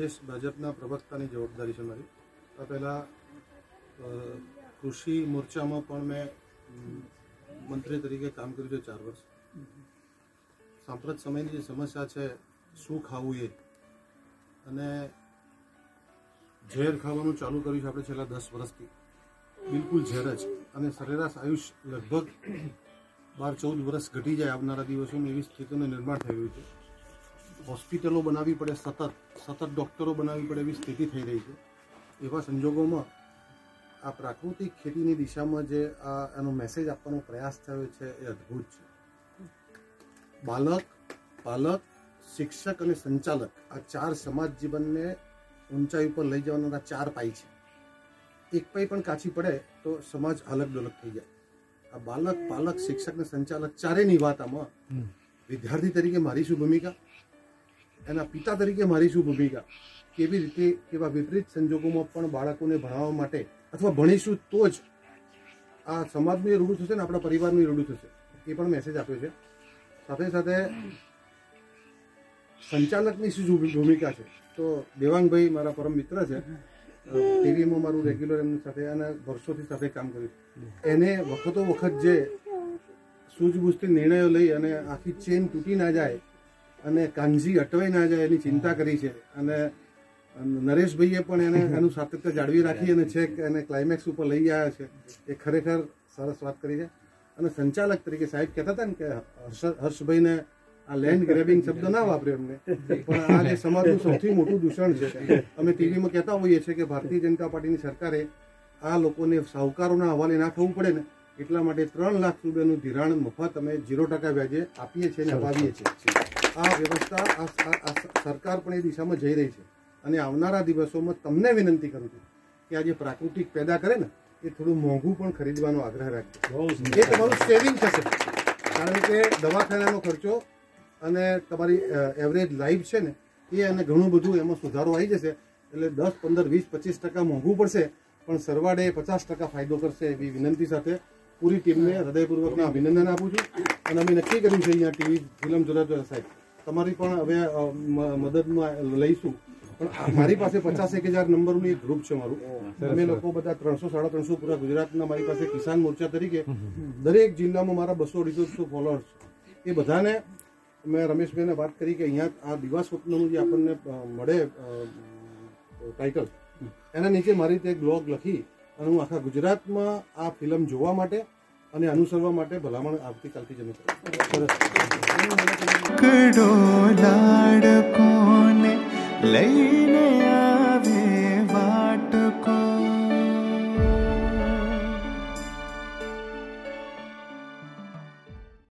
પ્રદેશ ભાજપના પ્રવક્તાની જવાબદારી છે મારી. આ પહેલાં કૃષિ મોરચામાં પણ મેં, મંત્રી તરીકે કામ કર્યું છે ચાર વર્ષ. સાંપ્રત સમયની જે સમસ્યા છે, શું ખાવું એ? અને ઝેર ખાવાનું ચાલુ કર્યું છે આપણે છેલ્લા દસ વર્ષથી. બિલકુલ ઝેર જ. અને સરેરાશ આયુષ લગભગ બાર ચૌદ વર્ષ ઘટી જાય આવનારા દિવસોમાં એવી સ્થિતિનું નિર્માણ થઈ રહ્યું છે. હોસ્પિટલો બનાવવી પડે સતત સતત ડૉક્ટરો બનાવવી પડે એવી સ્થિતિ થઈ રહી છે. એવા સંજોગોમાં આ પ્રાકૃતિક ખેતીની દિશામાં જે આ એનો મેસેજ આપવાનો પ્રયાસ થયો છે એ અદ્ભુત છે. બાલક પાલક શિક્ષક અને સંચાલક આ ચાર સમાજ જીવનને ઊંચાઈ ઉપર લઈ જવાના ચાર પાઈ છે. એક પાઈ પણ કાચી પડે તો સમાજ અલગ ડોલક થઈ જાય. આ બાલક પાલક શિક્ષક અને સંચાલક ચારેયની વાત આમાં વિદ્યાર્થી તરીકે મારી શું ભૂમિકા? એના પિતા તરીકે મારી શું ભૂમિકા? કેવી રીતે કેવા વિપરીત સંજોગોમાં પણ બાળકોને ભણાવવા માટે અથવા ભણીશું તો જ આ સમાજનું એ રૂડું થશે ને, આપણા પરિવારનું એ રૂડું થશે? એ પણ મેસેજ આપ્યો છે. સાથે સાથે સંચાલકની શું ભૂમિકા છે? તો દેવાંગભાઈ મારા પરમ મિત્ર છે. ટીવીમાં મારું રેગ્યુલર એમની સાથે અને વર્ષોથી સાથે કામ કર્યું એને વખતો વખત જે સૂઝબૂઝથી નિર્ણયો લઈ અને આખી ચેન તૂટી ના જાય અને કાંજી અટવાઈ ના જાય એની ચિંતા કરી છે. અને નરેશભાઈએ પણ એને એનું સાતત્ય જાળવી રાખી અને છેક એને ક્લાઇમેક્સ ઉપર લઈ આવ્યા છે. એ ખરેખર સરસ વાત કરી છે. અને સંચાલક તરીકે સાહેબ કહેતા હતા ને કે હર્ષ- હર્ષભાઈને આ લેન્ડ ગ્રેબિંગ શબ્દ ના વાપર્યો એમને. પણ આ જે સમાજનું સૌથી મોટું દૂષણ છે અમે ટીવીમાં કહેતા હોઈએ છીએ કે ભારતીય જનતા પાર્ટીની સરકારે આ લોકોને સાહુકારોના હવાલે ના થવું પડે ને એટલા માટે ત્રણ લાખ રૂપિયાનું ધિરાણ મફત અમે ઝીરો ટકા વ્યાજે આપીએ છીએ અને અપાવીએ છીએ. આ વ્યવસ્થા આ સરકાર પણ એ દિશામાં જઈ રહી છે. અને આવનારા દિવસોમાં તમને વિનંતી કરું છું કે આ જે પ્રાકૃતિક પેદા કરે ને એ થોડું મોંઘું પણ ખરીદવાનો આગ્રહ રાખજો. એ તમારું સેવિંગ થશે. કારણ કે દવાખાનાનો ખર્ચો અને તમારી એવરેજ લાઈફ છે ને એ અને ઘણું બધું એમાં સુધારો આવી જશે. એટલે દસ પંદર વીસ પચીસ ટકા મોંઘું પડશે પણ સરવાળે પચાસ ટકા ફાયદો કરશે એવી વિનંતી સાથે પૂરી ટીમને હૃદયપૂર્વકના અભિનંદન આપું છું. અને અમે નક્કી કર્યું છે અહીંયા ટીવી ફિલ્મ જોતા સાહેબ. તમારી પણ હવે મદદમાં લઈશું. પણ મારી પાસે પચાસ એક હજાર નંબરનું એક ગ્રુપ છે મારું. અમે લોકો બધા ત્રણસો સાડા ત્રણસો પૂરા ગુજરાતના મારી પાસે કિસાન મોરચા તરીકે દરેક જિલ્લામાં મારા બસો અઢીસો ફોલોઅર્સ એ બધાને મેં રમેશભાઈને વાત કરી કે અહીંયા આ દિવા સ્વપ્નનું જે આપણને મળે ટાઇટલ એના નીચે મારી રીતે બ્લોગ લખી અને હું આખા ગુજરાતમાં આ ફિલ્મ જોવા માટે અને અનુસરવા માટે ભલામણ આવતીકાલથી જ અમે કરીશું. કડો લાડકોને લઈને